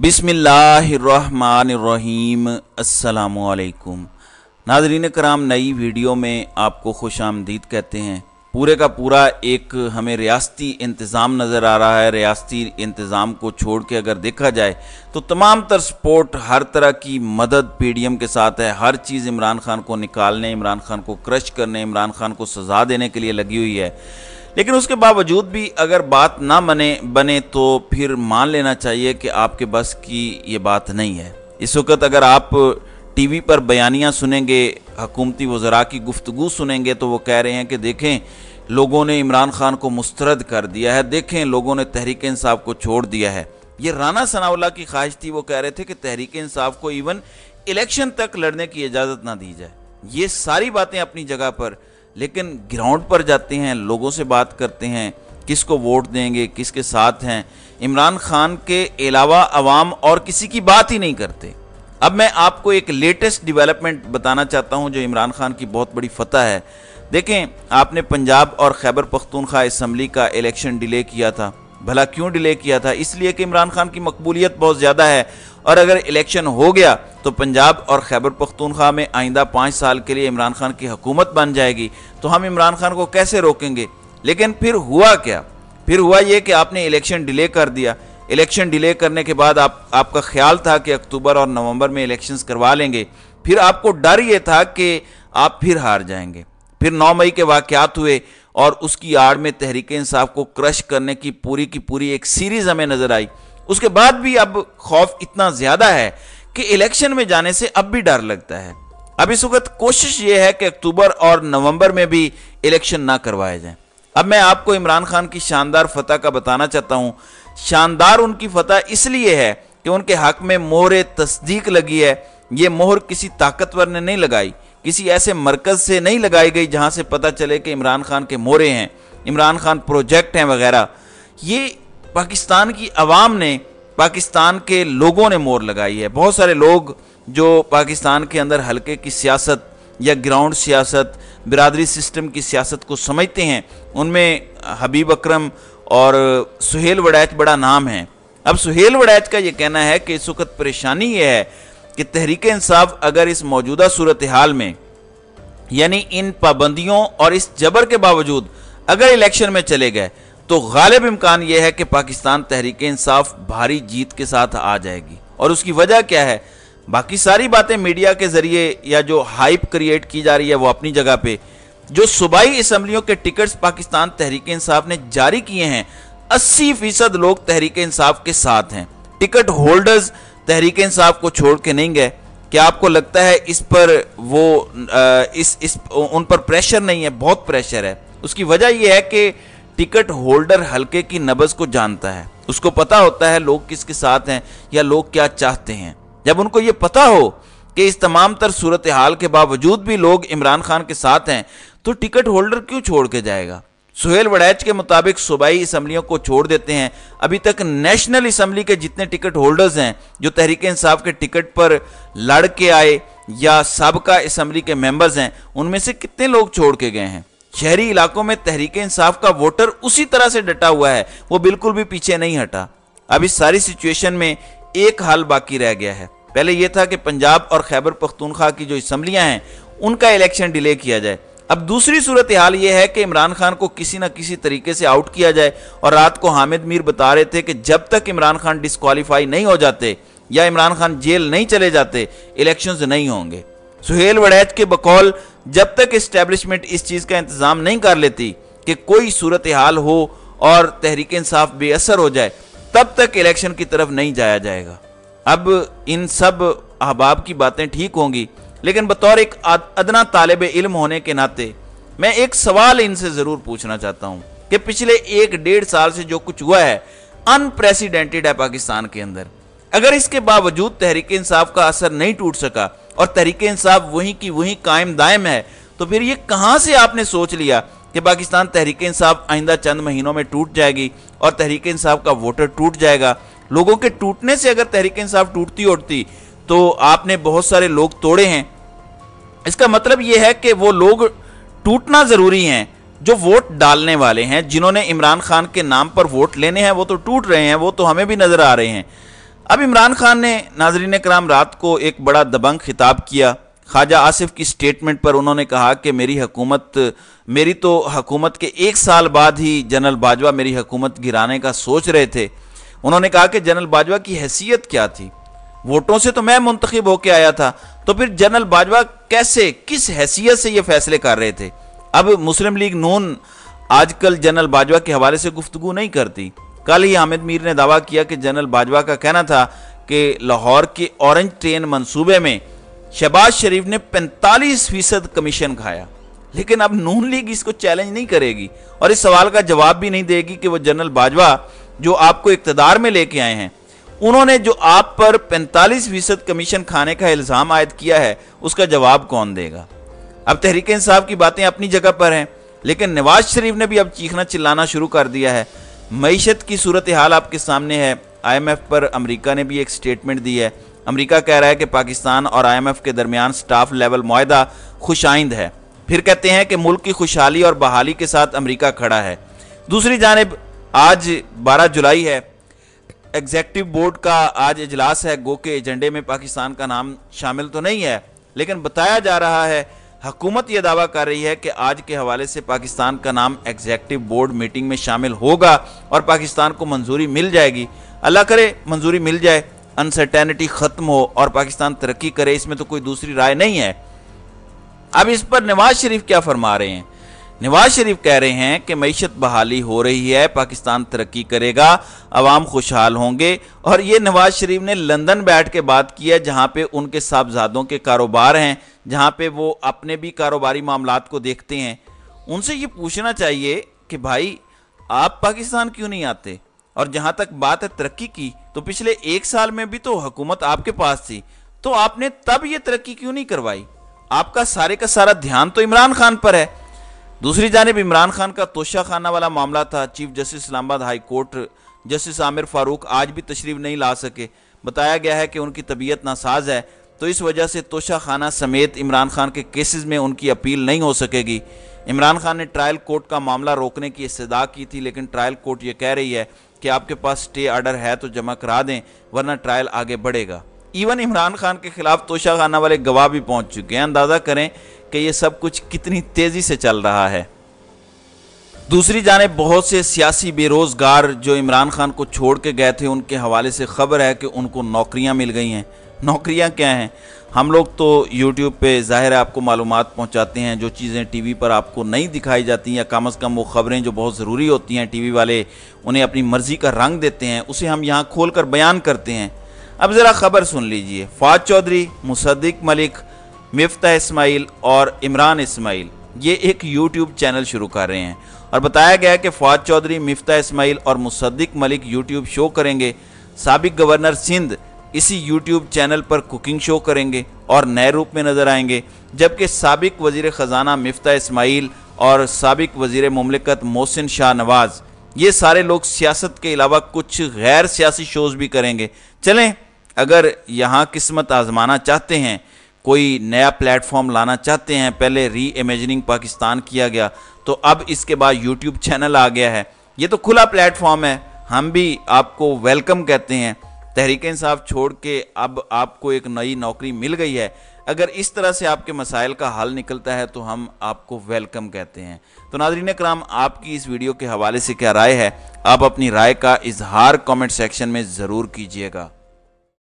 बिसमीम असलकुम नाजरीन कराम, नई वीडियो में आपको खुश आमदीद कहते हैं। पूरे का पूरा एक हमें रियासती इंतज़ाम नज़र आ रहा है। रियासती इंतज़ाम को छोड़ के अगर देखा जाए तो तमाम तर सपोर्ट हर तरह की मदद पीडीएम के साथ है। हर चीज़ इमरान खान को निकालने, इमरान खान को क्रश करने, इमरान खान को सज़ा देने के लिए लगी हुई है। लेकिन उसके बावजूद भी अगर बात ना बने बने तो फिर मान लेना चाहिए कि आपके बस की ये बात नहीं है। इस वक्त अगर आप टीवी पर बयानियाँ सुनेंगे, हकूमती वज़रा की गुफ्तु सुनेंगे तो वो कह रहे हैं कि देखें, लोगों ने इमरान खान को मुस्तरद कर दिया है। देखें, लोगों ने तहरीक इंसाफ को छोड़ दिया है। ये राना सनाउल्ला की ख्वाहिश थी, वो कह रहे थे कि तहरीक इंसाफ को इवन इलेक्शन तक लड़ने की इजाज़त ना दी जाए। ये सारी बातें अपनी जगह पर लेकिन ग्राउंड पर जाते हैं, लोगों से बात करते हैं, किसको वोट देंगे, किसके साथ हैं। इमरान खान के अलावा अवाम और किसी की बात ही नहीं करते। अब मैं आपको एक लेटेस्ट डेवलपमेंट बताना चाहता हूँ जो इमरान खान की बहुत बड़ी फतह है। देखें, आपने पंजाब और खैबर पख्तूनख्वा इसम्बली का इलेक्शन डिले किया था। भला क्यों डिले किया था? इसलिए कि इमरान खान की मकबूलियत बहुत ज़्यादा है। और अगर इलेक्शन हो गया तो पंजाब और खैबर पख्तूनख्वा में आइंदा पाँच साल के लिए इमरान खान की हुकूमत बन जाएगी। तो हम इमरान खान को कैसे रोकेंगे? लेकिन फिर हुआ क्या? फिर हुआ ये कि आपने इलेक्शन डिले कर दिया। इलेक्शन डिले करने के बाद आप, आपका ख्याल था कि अक्टूबर और नवंबर में इलेक्शंस करवा लेंगे। फिर आपको डर ये था कि आप फिर हार जाएँगे। फिर 9 मई के वाकयात हुए। और उसकी आड़ में तहरीक इंसाफ को क्रश करने की पूरी की पूरी एक सीरीज़ हमें नज़र आई। उसके बाद भी अब खौफ इतना ज़्यादा है कि इलेक्शन में जाने से अब भी डर लगता है। अब इस वक्त कोशिश यह है कि अक्टूबर और नवंबर में भी इलेक्शन ना करवाए जाए। अब मैं आपको इमरान खान की शानदार फतह का बताना चाहता हूँ। शानदार उनकी फतह इसलिए है कि उनके हक में मोहर तस्दीक लगी है। ये मोहर किसी ताकतवर ने नहीं लगाई। किसी ऐसे मरकज से नहीं लगाई गई जहाँ से पता चले कि इमरान खान के मोरे हैं, इमरान खान प्रोजेक्ट हैं वगैरह। ये पाकिस्तान की आवाम ने पाकिस्तान के लोगों ने मोर लगाई है। बहुत सारे लोग जो पाकिस्तान के अंदर हल्के की सियासत या ग्राउंड सियासत, बिरादरी सिस्टम की सियासत को समझते हैं, उनमें हबीब अकरम और सुहेल वड़ैच बड़ा नाम है। अब सुहेल वड़ैच का ये कहना है कि इस वक्त परेशानी ये है कि तहरीक इंसाफ अगर इस मौजूदा सूरत हाल में, यानी इन पाबंदियों और इस जबर के बावजूद अगर इलेक्शन में चले गए तो गालिब इम्कान यह है कि पाकिस्तान तहरीक इंसाफ भारी जीत के साथ आ जाएगी। और उसकी वजह क्या है? बाकी सारी बातें मीडिया के ज़रिए या जो हाइप क्रिएट की जा रही है वो अपनी जगह पे, जो सूबाई असम्बलियों के टिकट्स पाकिस्तान तहरीक इंसाफ ने जारी किए हैं, अस्सी फ़ीसद लोग तहरीक इंसाफ के साथ हैं। टिकट होल्डर्स तहरीक इंसाफ को छोड़ के नहीं गए। क्या आपको लगता है इस पर वो इस इस, उन पर प्रेशर नहीं है? बहुत प्रेशर है। उसकी वजह यह है कि टिकट होल्डर हल्के की नबज को जानता है। उसको पता होता है लोग किसके साथ हैं या लोग क्या चाहते हैं। जब उनको ये पता हो कि इस तमाम तर सूरत हाल के बावजूद भी लोग इमरान खान के साथ हैं तो टिकट होल्डर क्यों छोड़ के जाएगा? सुहेल वड़ैच के मुताबिक सूबाई इसम्बलियों को छोड़ देते हैं। अभी तक नेशनल इसम्बली के जितने टिकट होल्डर्स हैं, जो तहरीक इंसाफ के टिकट पर लड़ के आए या सबका असम्बली के मेंबर्स हैं, उनमें से कितने लोग छोड़ के गए हैं? शहरी इलाकों में तहरीक इंसाफ का वोटर उसी तरह से डटा हुआ है, वो बिल्कुल भी पीछे नहीं हटा। अब इस सारी सिचुएशन में एक हाल बाकी रह गया है। पहले यह था कि पंजाब और खैबर पख्तूनख्वा की जो असम्बलियाँ हैं, उनका इलेक्शन डिले किया जाए। अब दूसरी सूरत हाल यह है कि इमरान खान को किसी ना किसी तरीके से आउट किया जाए और रात को हामिद मीर बता रहे थे कि जब तक इमरान खान डिस्कालीफाई नहीं हो जाते या इमरान खान जेल नहीं चले जाते इलेक्शन नहीं होंगे। सुहेल वड़ैच के बकौल जब तक इस्टेब्लिशमेंट इस चीज़ का इंतज़ाम नहीं कर लेती कि कोई सूरत हाल हो और तहरीक इंसाफ बेअसर हो जाए, तब तक इलेक्शन की तरफ़ नहीं जाया जाएगा। अब इन सब अहबाब की बातें ठीक होंगी लेकिन बतौर एक अदना तालब इल्म होने के नाते, मैं एक सवाल इनसे ज़रूर पूछना चाहता हूँ कि पिछले एक डेढ़ साल से जो कुछ हुआ है अनप्रेसिडेंटेड है पाकिस्तान के अंदर। अगर इसके बावजूद तहरीक इंसाफ का असर नहीं टूट सका और तहरीक इंसाफ वहीं की वहीं कायम दायम है तो फिर ये कहाँ से आपने सोच लिया कि पाकिस्तान तहरीक इंसाफ आइंदा चंद महीनों में टूट जाएगी और तहरीक इंसाफ का वोटर टूट जाएगा? लोगों के टूटने से अगर तहरीक इंसाफ टूटती उठती तो आपने बहुत सारे लोग तोड़े हैं। इसका मतलब यह है कि वो लोग टूटना ज़रूरी हैं, जो वोट डालने वाले हैं, जिन्होंने इमरान खान के नाम पर वोट लेने हैं, वो तो टूट रहे हैं, वो तो हमें भी नज़र आ रहे हैं। अब इमरान खान ने नाजरीन कराम रात को एक बड़ा दबंग खिताब किया। ख्वाजा आसिफ की स्टेटमेंट पर उन्होंने कहा कि मेरी हुकूमत, मेरी तो हुकूमत के एक साल बाद ही जनरल बाजवा मेरी हुकूमत गिराने का सोच रहे थे। उन्होंने कहा कि जनरल बाजवा की हैसियत क्या थी? वोटों से तो मैं मुंतखब होकर आया था। तो फिर जनरल बाजवा कैसे, किस हैसियत से ये फैसले कर रहे थे? अब मुस्लिम लीग नून आजकल जनरल बाजवा के हवाले से गुफ्तगु नहीं करती। कल ही हामिद मीर ने दावा किया कि जनरल बाजवा का कहना था कि लाहौर के ऑरेंज ट्रेन मंसूबे में शहबाज शरीफ ने 45 फ़ीसद कमीशन खाया। लेकिन अब नून लीग इसको चैलेंज नहीं करेगी और इस सवाल का जवाब भी नहीं देगी कि वो जनरल बाजवा, जो आपको इकतदार में लेके आए हैं उन्होंने जो आप पर 45 फ़ीसद कमीशन खाने का इल्ज़ाम आयद किया है, उसका जवाब कौन देगा? अब तहरीक इंसाफ की बातें अपनी जगह पर हैं, लेकिन नवाज़ शरीफ ने भी अब चीखना चिल्लाना शुरू कर दिया है। मीशत की सूरत हाल आपके सामने है। आईएमएफ पर अमेरिका ने भी एक स्टेटमेंट दी है। अमेरिका कह रहा है कि पाकिस्तान और आईएमएफ के दरमियान स्टाफ लेवल माहा खुशाइंद है। फिर कहते हैं कि मुल्क की खुशहाली और बहाली के साथ अमेरिका खड़ा है। दूसरी जानब, आज 12 जुलाई है। एग्जेक्टिव बोर्ड का आज इजलास है, गो के एजेंडे में पाकिस्तान का नाम शामिल तो नहीं है, लेकिन बताया जा रहा है, हुकूमत यह दावा कर रही है कि आज के हवाले से पाकिस्तान का नाम एग्जेक्टिव बोर्ड मीटिंग में शामिल होगा और पाकिस्तान को मंजूरी मिल जाएगी। अल्लाह करे, मंजूरी मिल जाए अनसर्टेनिटी ख़त्म हो और पाकिस्तान तरक्की करे, इसमें तो कोई दूसरी राय नहीं है। अब इस पर नवाज़ शरीफ क्या फरमा रहे हैं? नवाज़ शरीफ कह रहे हैं कि मीशत बहाली हो रही है, पाकिस्तान तरक्की करेगा, अवाम खुशहाल होंगे। और ये नवाज़ शरीफ ने लंदन बैठ के बात की है, जहाँ पे उनके साहबजादों के कारोबार हैं, जहाँ पे वो अपने भी कारोबारी मामला को देखते हैं। उनसे ये पूछना चाहिए कि भाई, आप पाकिस्तान क्यों नहीं आते? और जहाँ तक बात है तरक्की की तो पिछले एक साल में भी तो हुकूमत आपके पास थी तो आपने तब ये तरक्की क्यों नहीं करवाई? आपका सारे का सारा ध्यान तो इमरान खान पर है। दूसरी जानब इमरान खान का तोशा खाना वाला मामला था। Chief justice Islamabad high court justice Aamir Farooq आज भी तशरीफ़ नहीं ला सके। बताया गया है कि उनकी तबीयत नासाज है तो इस वजह से तोशा खाना समेत इमरान खान के केसेस में उनकी अपील नहीं हो सकेगी। इमरान खान ने ट्रायल कोर्ट का मामला रोकने की इस्तः की थी, लेकिन ट्रायल कोर्ट ये कह रही है कि आपके पास स्टे आर्डर है तो जमा करा दें, वरना ट्रायल आगे बढ़ेगा। इवन इमरान खान के खिलाफ तोशा खाना वाले गवाह भी पहुँच चुके हैं। अंदाज़ा करें कि ये सब कुछ कितनी तेज़ी से चल रहा है। दूसरी जाने बहुत से सियासी बेरोज़गार जो इमरान खान को छोड़ के गए थे, उनके हवाले से खबर है कि उनको नौकरियाँ मिल गई हैं। नौकरियाँ क्या हैं? हम लोग तो यूट्यूब पे ज़ाहिर है आपको मालूम पहुंचाते हैं, जो चीज़ें टीवी पर आपको नहीं दिखाई जाती या कम अज़ कम वो ख़बरें जो बहुत ज़रूरी होती हैं टीवी वाले, उन्हें अपनी मर्ज़ी का रंग देते हैं, उसे हम यहाँ खोल कर बयान करते हैं। अब ज़रा ख़बर सुन लीजिए। फाज चौधरी, मुसद्दिक मलिक, मिफ्ता इस्माइल और इमरान इस्माइल, ये एक यूट्यूब चैनल शुरू कर रहे हैं। और बताया गया कि फवाद चौधरी, मिफ्ता इस्माइल और मुसद्दिक मलिक यूट्यूब शो करेंगे। सबक गवर्नर सिंध इसी यूट्यूब चैनल पर कुकिंग शो करेंगे और नए रूप में नज़र आएँगे। जबकि सबक वज़ीर ख़जाना, मिफ्ता इस्माइल और सबक वज़ीर ममलिकत मोहसिन शाह नवाज़, ये सारे लोग सियासत के अलावा कुछ गैर सियासी शोज़ भी करेंगे। चलें अगर यहाँ किस्मत आजमाना चाहते हैं, कोई नया प्लेटफॉर्म लाना चाहते हैं, पहले री इमेजनिंग पाकिस्तान किया गया तो अब इसके बाद यूट्यूब चैनल आ गया है। ये तो खुला प्लेटफॉर्म है, हम भी आपको वेलकम कहते हैं। तहरीक इंसाफ छोड़ के अब आपको एक नई नौकरी मिल गई है। अगर इस तरह से आपके मसाइल का हल निकलता है तो हम आपको वेलकम कहते हैं। तो नाजरीन कराम आपकी इस वीडियो के हवाले से क्या राय है? आप अपनी राय का इजहार कमेंट सेक्शन में ज़रूर कीजिएगा।